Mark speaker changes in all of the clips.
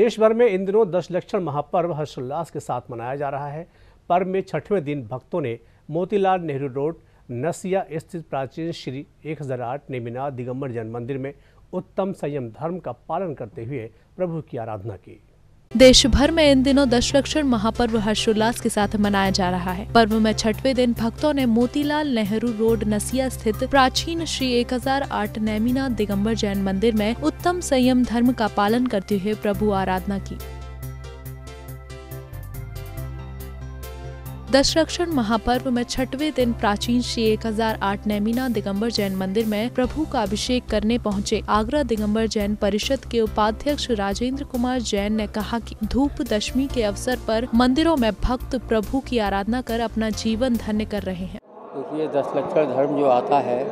Speaker 1: देश भर में इन दिनों दशलक्षण महापर्व हर्षोल्लास के साथ मनाया जा रहा है। पर्व में छठवें दिन भक्तों ने मोतीलाल नेहरू रोड, नसिया स्थित प्राचीन श्री 1008 नेमिनाथ दिगंबर जैन मंदिर में उत्तम संयम धर्म का पालन करते हुए प्रभु की आराधना की।
Speaker 2: देश भर में इन दिनों दशलक्षण महापर्व हर्षोल्लास के साथ मनाया जा रहा है। पर्व में छठवें दिन भक्तों ने मोतीलाल नेहरू रोड नसिया स्थित प्राचीन श्री 1008 नैमीनाथ दिगम्बर जैन मंदिर में उत्तम संयम धर्म का पालन करते हुए प्रभु आराधना की। दशरक्षण महापर्व में छठवें दिन प्राचीन श्री 1008 नैमीना दिगंबर जैन मंदिर में प्रभु का अभिषेक करने पहुँचे आगरा दिगंबर जैन परिषद के उपाध्यक्ष राजेंद्र कुमार जैन ने कहा कि धूप दशमी के अवसर पर मंदिरों में भक्त प्रभु की आराधना कर अपना जीवन धन्य कर रहे हैं।
Speaker 3: देखिए दशलक्षण धर्म जो आता है,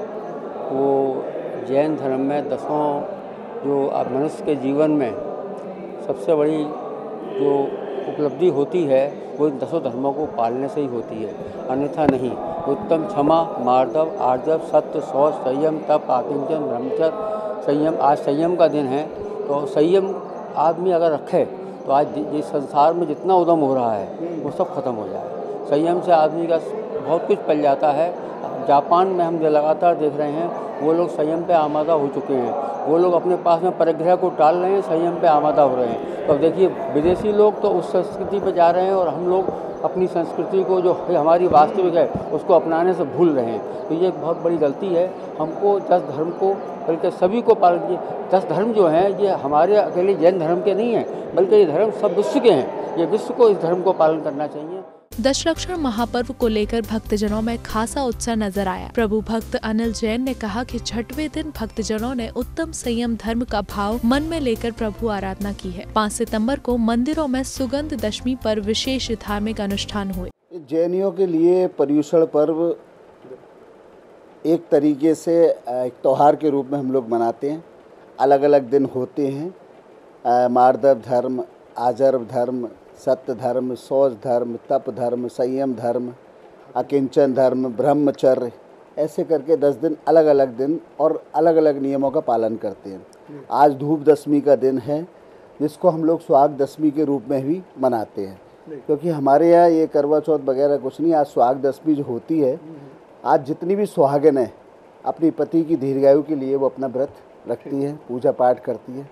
Speaker 3: वो जैन धर्म में दसों जो मनुष्य के जीवन में सबसे बड़ी जो उपलब्धि होती है, वो इन दसों धर्मों को पालने से ही होती है। अन्यथा नहीं। उत्तम क्षमा, मार्दव, आर्जव, सत्य शौच संयम, तप आकिंचन ब्रह्मचर संयम। आज संयम का दिन है तो संयम आदमी अगर रखे तो आज जिस संसार में जितना उदम हो रहा है, वो सब खत्म हो जाए। संयम से आदमी का बहुत कुछ पल जाता है। जापान में हम जो लगातार देख रहे हैं, वो लोग संयम पे आमादा हो चुके हैं। वो लोग अपने पास में परिग्रह को टाल रहे हैं, संयम पे आमादा हो रहे हैं। तो देखिए, विदेशी लोग तो उस संस्कृति पे जा रहे हैं और हम लोग अपनी संस्कृति को जो हमारी वास्तविक है, उसको अपनाने से भूल रहे हैं। तो ये एक बहुत बड़ी गलती है। हमको दस धर्म को, बल्कि सभी को पालन किए दस धर्म जो हैं, ये हमारे अकेले जैन धर्म के नहीं हैं, बल्कि ये धर्म सब विश्व के हैं। ये विश्व को इस धर्म को पालन करना चाहिए।
Speaker 2: दशलक्षण महापर्व को लेकर भक्तजनों में खासा उत्साह नज़र आया। प्रभु भक्त अनिल जैन ने कहा कि छठवें दिन भक्तजनों ने उत्तम संयम धर्म का भाव मन में लेकर प्रभु आराधना की है। पाँच सितंबर को मंदिरों में सुगंध दशमी पर विशेष धार्मिक अनुष्ठान हुए।
Speaker 4: जैनियों के लिए पर्यूषण पर्व एक तरीके से एक त्यौहार के रूप में हम लोग मनाते हैं। अलग अलग दिन होते हैं। मार्दव धर्म, आजर्व धर्म सत्य धर्म शौच धर्म तप धर्म संयम धर्म अकिंचन धर्म ब्रह्मचर्य ऐसे करके दस दिन अलग अलग दिन और अलग अलग नियमों का पालन करते हैं। आज धूप दशमी का दिन है जिसको हम लोग सुहाग दशमी के रूप में भी मनाते हैं। क्योंकि हमारे यहाँ ये करवा चौथ वगैरह कुछ नहीं आज सुहाग दशमी जो होती है आज जितनी भी सुहागन है अपनी पति की दीर्घायु के लिए वो अपना व्रत रखती है पूजा पाठ करती है।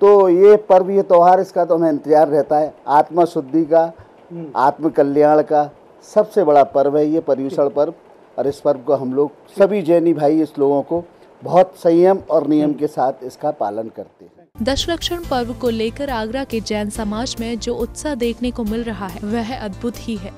Speaker 4: तो ये पर्व ये त्यौहार इसका तो हमें इंतज़ार रहता है आत्मा शुद्धि का हम्म। आत्म कल्याण का सबसे बड़ा पर्व है ये पर्यूषण पर्व और इस पर्व को हम लोग सभी जैनी भाई इस लोगों को बहुत संयम और नियम। के साथ इसका पालन करते हैं
Speaker 2: दशलक्षण पर्व को लेकर आगरा के जैन समाज में जो उत्साह देखने को मिल रहा है वह अद्भुत ही है